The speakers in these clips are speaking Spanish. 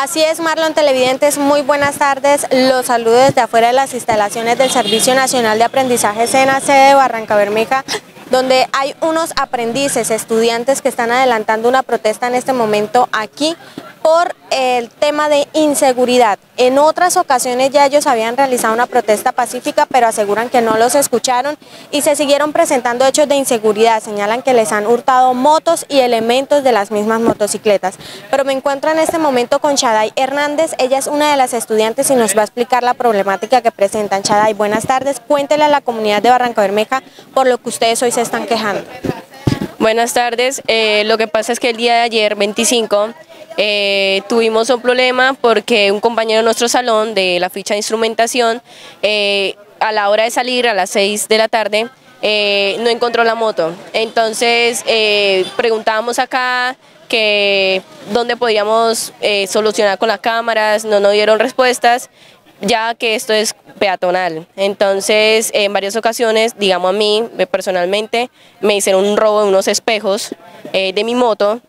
Así es, Marlon Televidentes, muy buenas tardes. Los saludo desde afuera de las instalaciones del Servicio Nacional de Aprendizaje SENA, sede de Barranca Bermeja, donde hay unos aprendices, estudiantes que están adelantando una protesta en este momento aquí por el tema de inseguridad. En otras ocasiones ya ellos habían realizado una protesta pacífica, pero aseguran que no los escucharon y se siguieron presentando hechos de inseguridad. Señalan que les han hurtado motos y elementos de las mismas motocicletas. Pero me encuentro en este momento con Chaday Hernández. Ella es una de las estudiantes y nos va a explicar la problemática que presentan. Chaday, buenas tardes. Cuéntele a la comunidad de Barranca Bermeja por lo que ustedes hoy se están quejando. Buenas tardes. Eh, lo que pasa es que el día de ayer, 25, eh, tuvimos un problema porque un compañero de nuestro salón de la ficha de instrumentación, eh, a la hora de salir a las 6 de la tarde, eh, no encontró la moto. Entonces preguntábamos acá que dónde podíamos solucionar con las cámaras, no nos dieron respuestas ya que esto es peatonal. Entonces, en varias ocasiones, digamos a mí, personalmente, me hicieron un robo de unos espejos de mi moto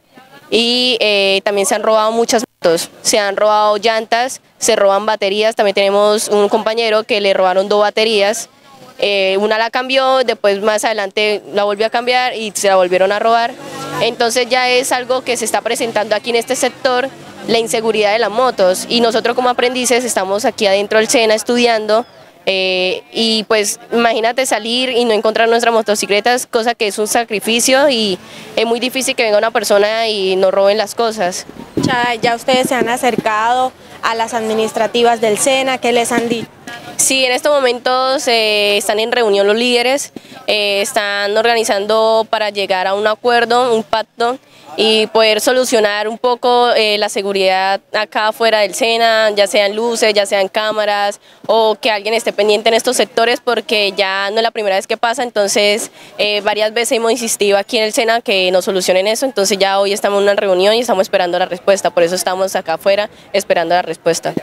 y eh, también se han robado muchas motos, se han robado llantas, se roban baterías, también tenemos un compañero que le robaron dos baterías, eh, una la cambió, después más adelante la volvió a cambiar y se la volvieron a robar, entonces ya es algo que se está presentando aquí en este sector, la inseguridad de las motos. Y nosotros como aprendices estamos aquí adentro del SENA estudiando eh, y pues imagínate salir y no encontrar nuestras motocicletas, cosa que es un sacrificio y es muy difícil que venga una persona y nos roben las cosas. Ya, ya ustedes se han acercado a las administrativas del SENA, ¿qué les han dicho? Sí, en estos momentos eh, están en reunión los líderes, eh, están organizando para llegar a un acuerdo, un pacto y poder solucionar un poco eh, la seguridad acá afuera del SENA, ya sean luces, ya sean cámaras o que alguien esté pendiente en estos sectores porque ya no es la primera vez que pasa, entonces varias veces hemos insistido aquí en el SENA que nos solucionen eso, entonces ya hoy estamos en una reunión y estamos esperando la respuesta, por eso estamos acá afuera esperando la respuesta.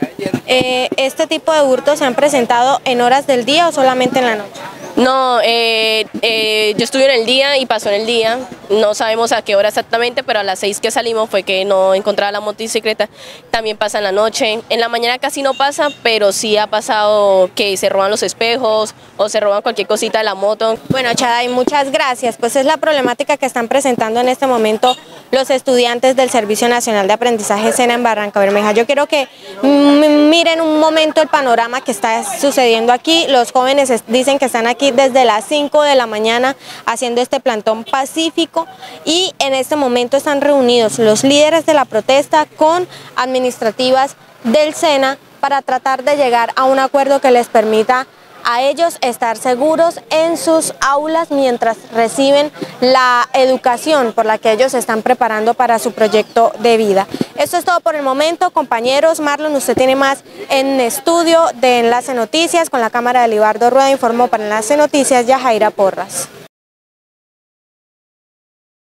¿Este tipo de hurtos se han presentado en horas del día o solamente en la noche? No, eh, eh, yo estuve en el día y pasó en el día, no sabemos a qué hora exactamente, pero a las seis que salimos fue que no encontraba la motocicleta, también pasa en la noche, en la mañana casi no pasa, pero sí ha pasado que se roban los espejos o se roban cualquier cosita de la moto. Bueno, Chaday, muchas gracias, pues es la problemática que están presentando en este momento los estudiantes del Servicio Nacional de Aprendizaje SENA en Barranca Bermeja. Yo quiero que miren un momento el panorama que está sucediendo aquí, los jóvenes dicen que están desde las 5 de la mañana haciendo este plantón pacífico y en este momento están reunidos los líderes de la protesta con administrativas del SENA para tratar de llegar a un acuerdo que les permita a ellos estar seguros en sus aulas mientras reciben la educación por la que ellos se están preparando para su proyecto de vida. Esto es todo por el momento, compañeros. Marlon, usted tiene más en estudio de Enlace Noticias con la cámara de Libardo Rueda, informó para Enlace Noticias Yajaira Porras.